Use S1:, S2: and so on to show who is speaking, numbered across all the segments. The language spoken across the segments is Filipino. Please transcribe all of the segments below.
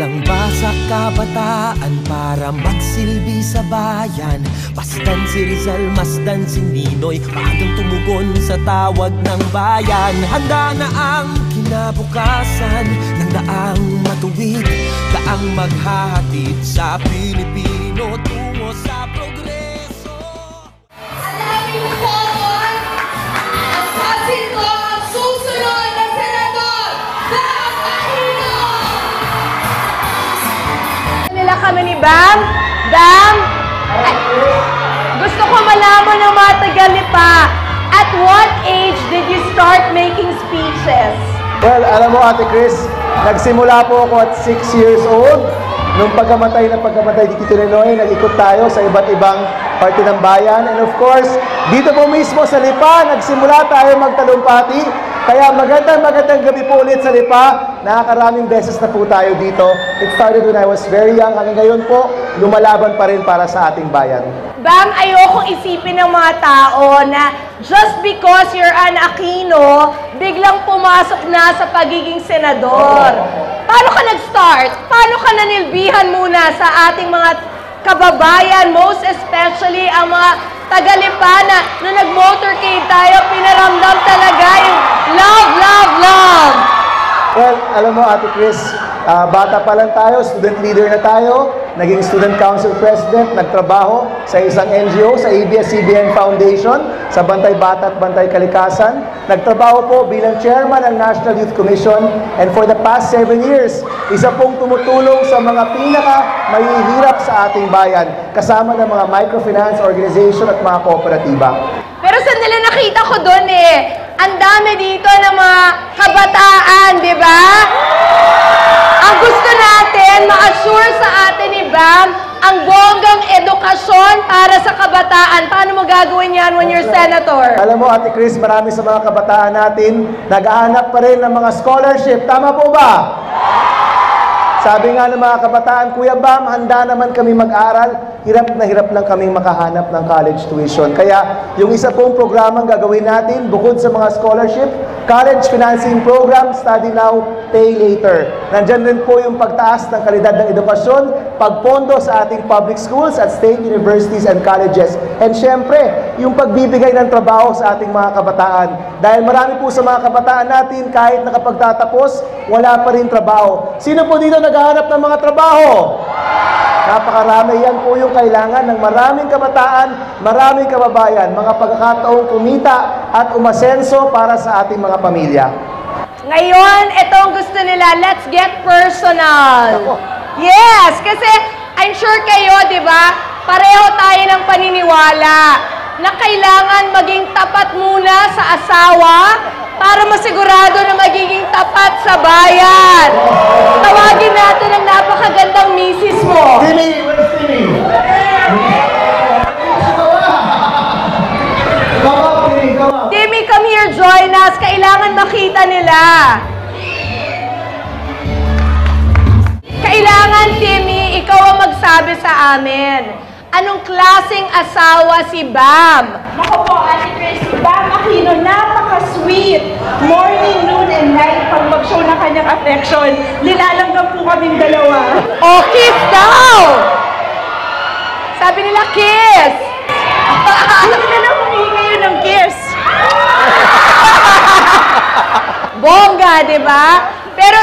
S1: lang ba sa kabataan para magsilbi sa bayan? Masdan si Rizal, masdan si Ninoy. Maagang tumugon sa tawag ng bayan. Handa na ang kinabukasan Ng daang matuwid. Daang maghahatid sa Pilipino Tungo sa progreso
S2: kami ni Bam. Bam, ay, gusto ko malaman ng mga tagalipa, at what age did you start making speeches?
S3: Well, alam mo Ate Chris, nagsimula po ako at 6 years old. Nung pagkamatay ng pagkamatay ni Tito Ninoy, nag-ikot tayo sa iba't ibang parte ng bayan. And of course, dito po mismo sa Lipa, nagsimula tayo magtalumpati. Kaya magandang magandang gabi po ulit sa Lipa. Nakakaraming beses na po tayo dito. It started when I was very young. Hanggang ngayon po, lumalaban pa rin para sa ating bayan.
S2: Bam, ayokong isipin ng mga tao na just because you're an Aquino, biglang pumasok na sa pagiging senador. Paano ka nag-start? Paano ka nanilbihan muna sa ating mga kababayan, most especially ang mga tagalipa na nung nag-motorcade tayo, pinaramdam talaga yung love, love, love.
S3: Well, alam mo Ate Chris, ah, bata pa lang tayo, student leader na tayo, naging student council president, nagtrabaho sa isang NGO, sa ABS-CBN Foundation, sa Bantay Bata at Bantay Kalikasan. Nagtrabaho po bilang chairman ng National Youth Commission and for the past seven years, isa pong tumutulong sa mga pinaka mahihirap sa ating bayan, kasama ng mga microfinance organization at mga kooperatiba.
S2: Pero sandali nakita ko doon eh, ang dami dito ng mga kabataan, di ba? Ang gusto natin, ma-assure sa atin ni Bam, ang bonggang edukasyon para sa kabataan. Paano mo gagawin yan when you're senator?
S3: Alam mo, Ate Chris, marami sa mga kabataan natin, naghahanap pa rin ng mga scholarship. Tama po ba? Sabi nga ng mga kabataan, Kuya Bam, handa naman kami mag-aral. Hirap na hirap lang kaming makahanap ng college tuition. Kaya yung isa pong programang gagawin natin, bukod sa mga scholarship, college financing program, study now, pay later. Nandyan rin po yung pagtaas ng kalidad ng edukasyon, pagpondo sa ating public schools at state universities and colleges. And syempre, yung pagbibigay ng trabaho sa ating mga kabataan. Dahil marami po sa mga kabataan natin, kahit nakapagtatapos, wala pa rin trabaho. Sino po dito naghahanap ng mga trabaho? Napakarami yan po yung kailangan ng maraming kabataan, maraming kababayan, mga pagkakataong kumita at umasenso para sa ating mga pamilya.
S2: Ngayon, ito ang gusto nila, let's get personal.
S3: Ako.
S2: Yes, kasi I'm sure kayo, di ba, pareho tayo ng paniniwala na kailangan maging tapat muna sa asawa para masigurado na magiging tapat sa bayan. Tawagin natin ang napakagandang misis mo.
S3: Where's up. Timmy, come
S2: here, join us. Kailangan makita nila. Kailangan, Timmy, ikaw ang magsabi sa amin. Anong klaseng asawa si Bam?
S4: Ako po, Ate Chris, si Bam Aquino, napaka-sweet. Morning, noon, and night, pag mag-show ng kanyang affection, nilalanggam po kaming dalawa.
S2: O, kiss daw! Sabi nila, kiss!
S4: Hindi na lang humingi kayo ng kiss.
S2: Bongga, di ba? Pero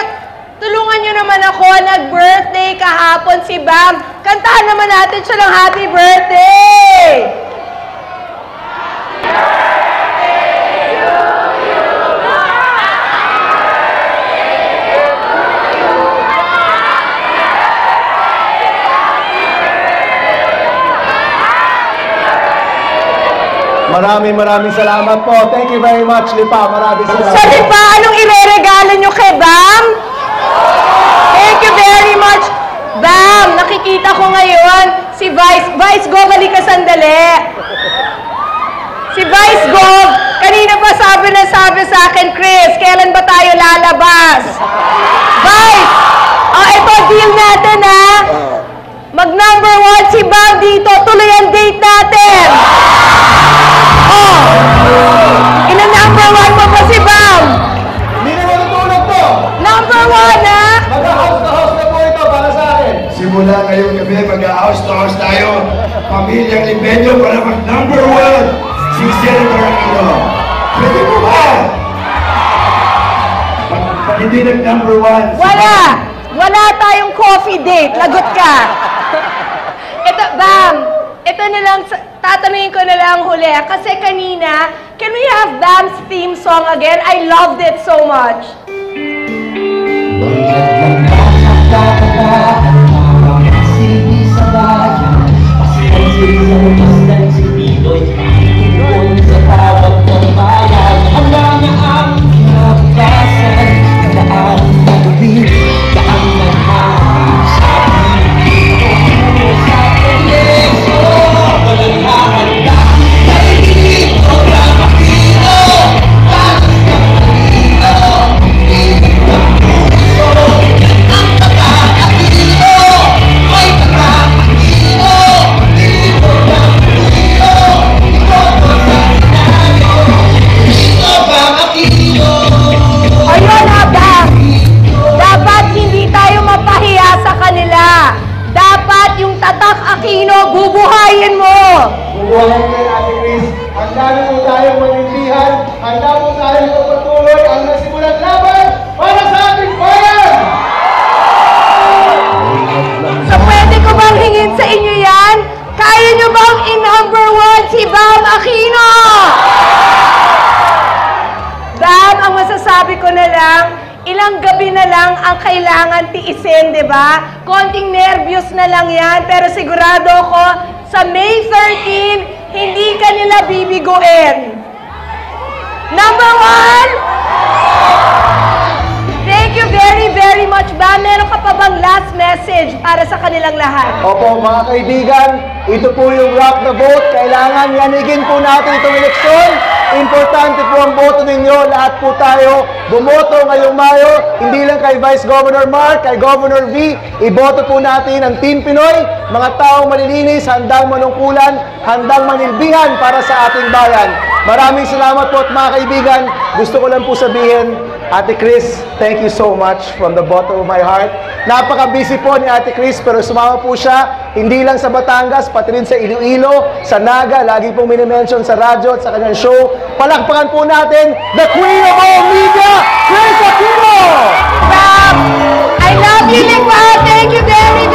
S2: tulungan nyo naman ako, nag-birthday kahapon si Bam. Kantahan naman natin siya ng happy birthday!
S3: Maraming maraming salamat po. Thank you very much, Lipa. Maraming salamat.
S2: Sabi pa, anong ireregalo nyo kay Bam? Thank you very much. Bam, nakikita ko ngayon si Vice. Vice Go, balik ka sandali. Si Vice Go, kanina pa sabi na sabi sa akin, Chris, kailan ba tayo lalabas? Vice, oh, ito deal natin ha. Mag number one si Bam dito, tuloy ang date natin. Oh, ina number one mo pa si Bam?
S3: Hindi na matutulog po.
S2: Number one, ha?
S5: Pamilyang Libenyo para mag number one si Senator Aquino. Pwede mo ba? Pag, pag hindi nag number one, si
S2: Wala! Wala tayong coffee date. Lagot ka. Ito, Bam, ito na lang, tatanungin ko na lang huli. Kasi kanina, can we have Bam's theme song again? I loved it so much.
S1: Silbi
S3: tayong manindihan. Handa po tayong magpatuloy ang nasimulan laban para sa ating bayan!
S2: So pwede ko bang hingin sa inyo yan? Kaya nyo bang in-number one si Bam Aquino? Bam, ang masasabi ko na lang, ilang gabi na lang ang kailangan tiisin, di ba? Konting nervyos na lang yan, pero sigurado ko, sa May 13, hindi ka nila bibiguin. Number one! Thank you very, very much, Bam. Meron ka pa bang last message para sa kanilang lahat?
S3: Opo, mga kaibigan, ito po yung rock the vote. Kailangan yanigin po natin itong eleksyon. Importante po ang boto ninyo. Lahat po tayo bumoto ngayong Mayo. Hindi lang kay Vice Governor Mark, kay Governor V. Iboto po natin ang Team Pinoy. Mga taong malilinis, handang manungkulan, handang manilbihan para sa ating bayan. Maraming salamat po at mga kaibigan. Gusto ko lang po sabihin, Ate Chris, thank you so much from the bottom of my heart. Napaka-busy po ni Ate Chris pero sumama po siya hindi lang sa Batangas, pati rin sa Iloilo, sa Naga, lagi pong minimension sa radyo at sa kanyang show. Palakpakan po natin, the Queen of all media, Chris Aquino!
S2: Bam! I love you, Lingwa! Thank you very